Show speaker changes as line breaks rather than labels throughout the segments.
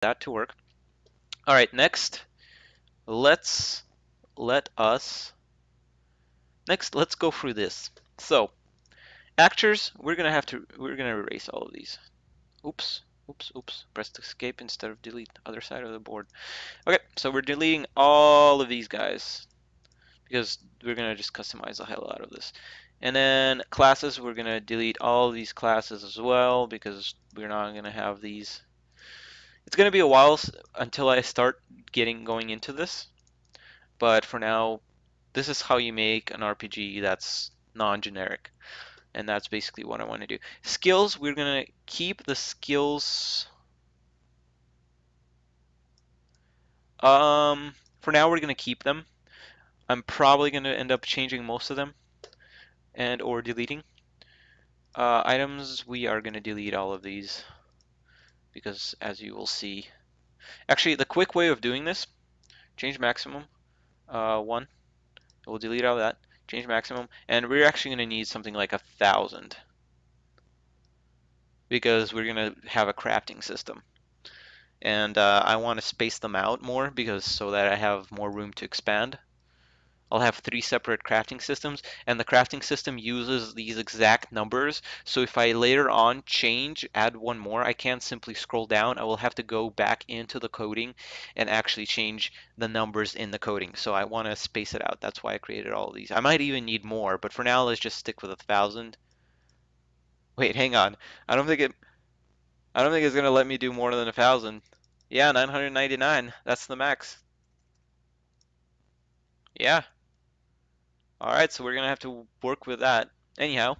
that to work. All right, next, let's let us next let's go through this. So, actors, we're gonna have to we're gonna erase all of these. Oops, oops, oops. Pressed escape instead of delete. Other side of the board. Okay, so we're deleting all of these guys because we're gonna just customize the hell out of this. And then classes, we're gonna delete all these classes as well because we're not gonna have these. It's gonna be a while until I start getting going into this, but for now, this is how you make an RPG that's non-generic. And that's basically what I want to do. Skills, we're gonna keep the skills. Um, for now, we're gonna keep them. I'm probably gonna end up changing most of them and or deleting. Uh, items, we are going to delete all of these because as you will see, actually the quick way of doing this, change maximum, uh, one, we'll delete all that, change maximum, and we're actually going to need something like a thousand because we're going to have a crafting system. And uh, I want to space them out more because so that I have more room to expand. I'll have three separate crafting systems and the crafting system uses these exact numbers. So if I later on change add one more I can't simply scroll down. I will have to go back into the coding and actually change the numbers in the coding. So I want to space it out. That's why I created all these. I might even need more but for now let's just stick with a thousand. Wait hang on. I don't think it I don't think it's gonna let me do more than a thousand. Yeah 999 that's the max. Yeah all right, so we're gonna have to work with that. Anyhow,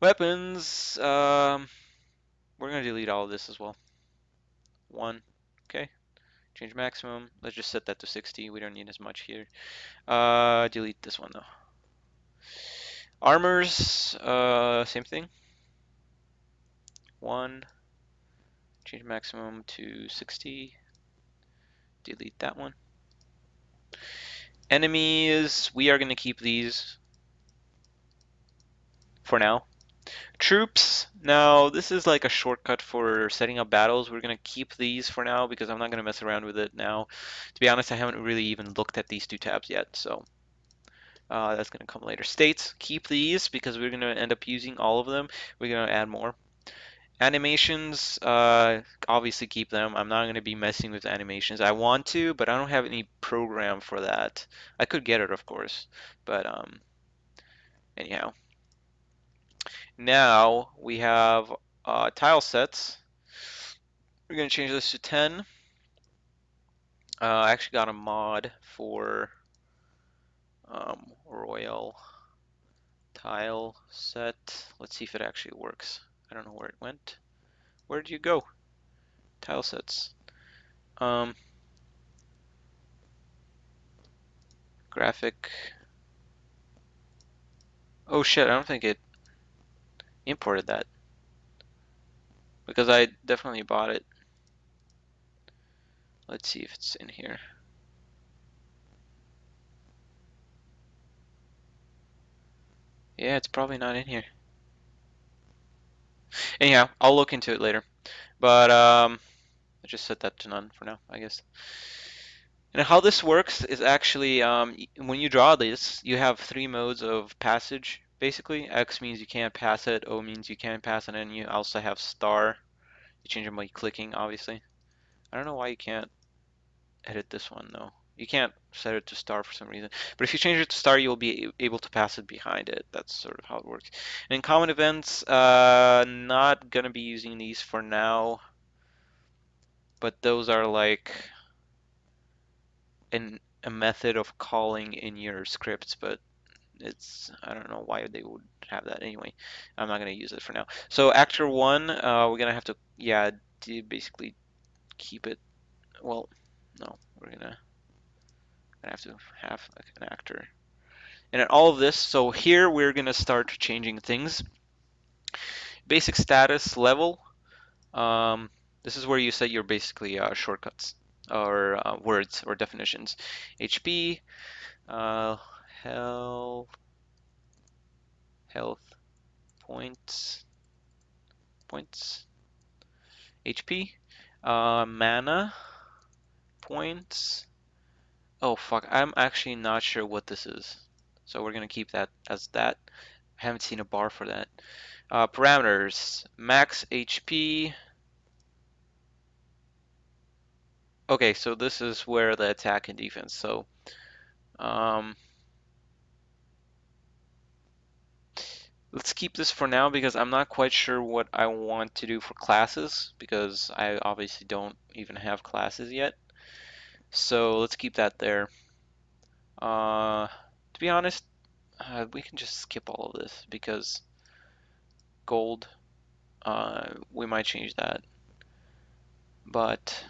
weapons, um, we're gonna delete all of this as well. One, okay. Change maximum. Let's just set that to 60. We don't need as much here. Uh, delete this one though. Armors, uh, same thing. One, change maximum to 60. Delete that one. Enemies, we are going to keep these for now. Troops, now this is like a shortcut for setting up battles. We're going to keep these for now because I'm not going to mess around with it now. To be honest, I haven't really even looked at these two tabs yet, so uh, that's going to come later. States, keep these because we're going to end up using all of them. We're going to add more. Animations, uh, obviously keep them. I'm not going to be messing with animations. I want to, but I don't have any program for that. I could get it, of course, but um, anyhow. Now we have uh, tile sets. We're going to change this to 10. Uh, I actually got a mod for um, Royal tile set. Let's see if it actually works. I don't know where it went. Where did you go? Tile sets. Um, graphic. Oh shit, I don't think it imported that. Because I definitely bought it. Let's see if it's in here. Yeah, it's probably not in here. Anyhow, I'll look into it later. But um, I just set that to none for now, I guess. And how this works is actually um, when you draw this, you have three modes of passage. Basically, X means you can't pass it, O means you can pass it, and you also have star. You change them by clicking, obviously. I don't know why you can't edit this one though. You can't set it to star for some reason. But if you change it to star, you'll be able to pass it behind it. That's sort of how it works. And in common events, uh, not going to be using these for now. But those are like an, a method of calling in your scripts, but it's I don't know why they would have that anyway. I'm not going to use it for now. So actor one, uh, we're going to have to, yeah, basically keep it, well, no, we're going to I have to have an actor. And all of this, so here we're going to start changing things. Basic status level. Um, this is where you set your basically uh, shortcuts or uh, words or definitions. HP, uh, health, health, points, points, HP. Uh, mana points. Oh fuck, I'm actually not sure what this is. So we're gonna keep that as that. I haven't seen a bar for that. Uh, parameters, max HP. Okay, so this is where the attack and defense. So, um, let's keep this for now because I'm not quite sure what I want to do for classes because I obviously don't even have classes yet. So let's keep that there. Uh, to be honest, uh, we can just skip all of this because gold, uh, we might change that. But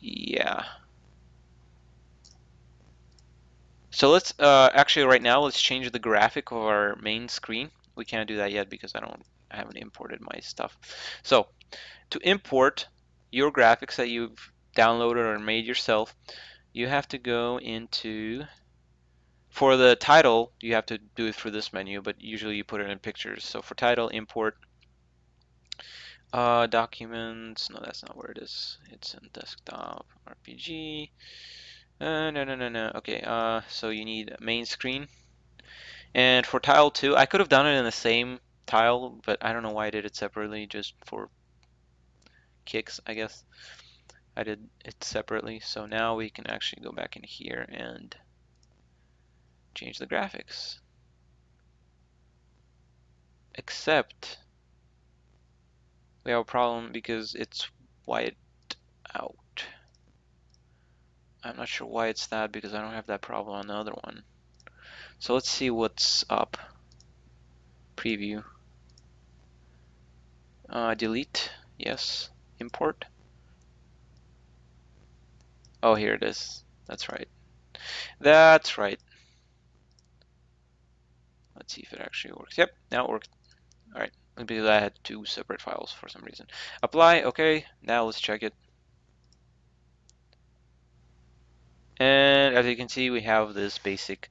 yeah. So let's uh, actually right now let's change the graphic of our main screen. We can't do that yet because I don't I haven't imported my stuff. So to import your graphics that you've downloaded or made yourself, you have to go into for the title you have to do it through this menu, but usually you put it in pictures. So for title import uh, documents. No, that's not where it is. It's in desktop RPG. Uh, no, no, no, no. Okay, uh, so you need main screen. And for tile 2, I could have done it in the same tile, but I don't know why I did it separately, just for kicks, I guess. I did it separately, so now we can actually go back in here and change the graphics. Except we have a problem because it's white out. I'm not sure why it's that because I don't have that problem on the other one. So let's see what's up. Preview. Uh, delete, yes. Import. Oh, here it is. That's right. That's right. Let's see if it actually works. Yep, now it worked. All right, because I had two separate files for some reason. Apply, okay. Now let's check it. And as you can see, we have this basic